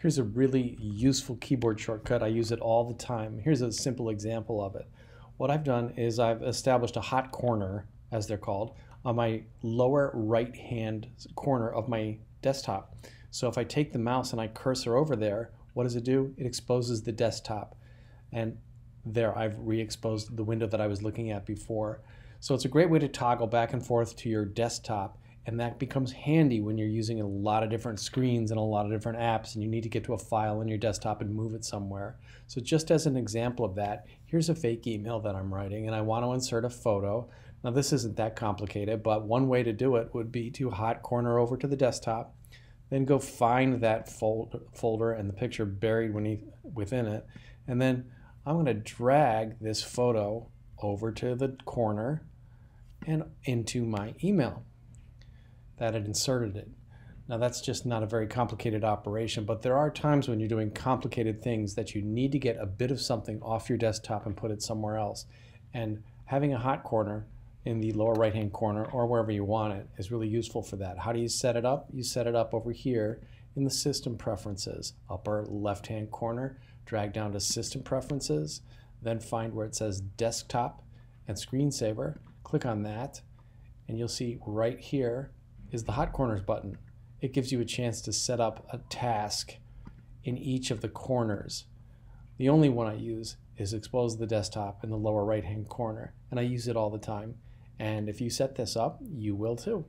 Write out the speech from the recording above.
Here's a really useful keyboard shortcut. I use it all the time. Here's a simple example of it. What I've done is I've established a hot corner, as they're called, on my lower right hand corner of my desktop. So if I take the mouse and I cursor over there, what does it do? It exposes the desktop. And there I've re-exposed the window that I was looking at before. So it's a great way to toggle back and forth to your desktop and that becomes handy when you're using a lot of different screens and a lot of different apps and you need to get to a file on your desktop and move it somewhere. So just as an example of that, here's a fake email that I'm writing and I want to insert a photo. Now this isn't that complicated, but one way to do it would be to hot corner over to the desktop, then go find that folder and the picture buried within it, and then I'm going to drag this photo over to the corner and into my email that had inserted it. Now that's just not a very complicated operation, but there are times when you're doing complicated things that you need to get a bit of something off your desktop and put it somewhere else. And having a hot corner in the lower right hand corner or wherever you want it is really useful for that. How do you set it up? You set it up over here in the system preferences, upper left hand corner, drag down to system preferences, then find where it says desktop and screensaver, click on that, and you'll see right here is the Hot Corners button. It gives you a chance to set up a task in each of the corners. The only one I use is expose the desktop in the lower right hand corner, and I use it all the time. And if you set this up, you will too.